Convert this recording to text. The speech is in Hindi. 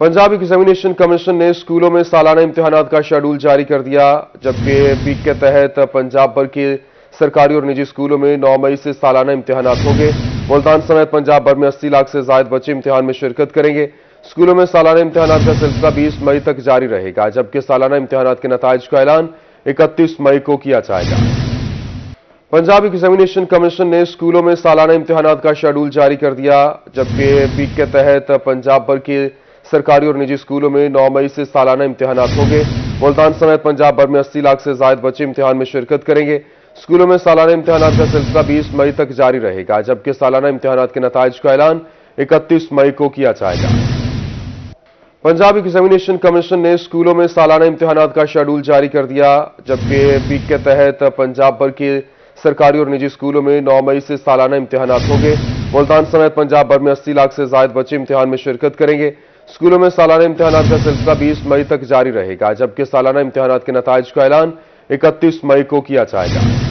पंजाब एग्जामिनेशन कमीशन ने स्कूलों में सालाना इम्तिहानात का शेड्यूल जारी कर दिया, जबकि पीक के तहत पंजाब भर के सरकारी और निजी स्कूलों में 9 मई से सालाना इम्तिहानात होंगे। मुल्तान समेत पंजाब भर में 80 लाख से जायद बच्चे इम्तिहान में शिरकत करेंगे। स्कूलों में सालाना इम्तिहानात का सिलसिला 20 मई तक जारी रहेगा, जबकि सालाना इम्तिहानात के नतज का ऐलान इकतीस मई को किया जाएगा। पंजाब एग्जामिनेशन कमीशन ने स्कूलों में सालाना इम्तिहानात का शेड्यूल जारी कर दिया, जबकि पीक के तहत पंजाब भर के सरकारी और निजी स्कूलों में 9 मई से सालाना इम्तिहानात होंगे। मुल्तान समेत पंजाब भर में 80 लाख से जायद बच्चे इम्तिहान में शिरकत करेंगे। स्कूलों में सालाना इम्तिहानात का सिलसिला 20 मई तक जारी रहेगा, जबकि सालाना इम्तिहानात के नतज का ऐलान इकतीस मई को किया जाएगा। पंजाब एग्जामिनेशन कमीशन ने स्कूलों में सालाना इम्तिहानात का शेड्यूल जारी कर दिया, जबकि पीक के तहत पंजाब भर के सरकारी और निजी स्कूलों में नौ मई से सालाना इम्तिहानात होंगे। मुल्तान समेत पंजाब भर में 80 लाख से जायद बच्चे इम्तिहान में शिरकत करेंगे। स्कूलों में सालाना इम्तिहान का सिलसिला 20 मई तक जारी रहेगा, जबकि सालाना इम्तिहान के नतज का ऐलान इकतीस मई को किया जाएगा।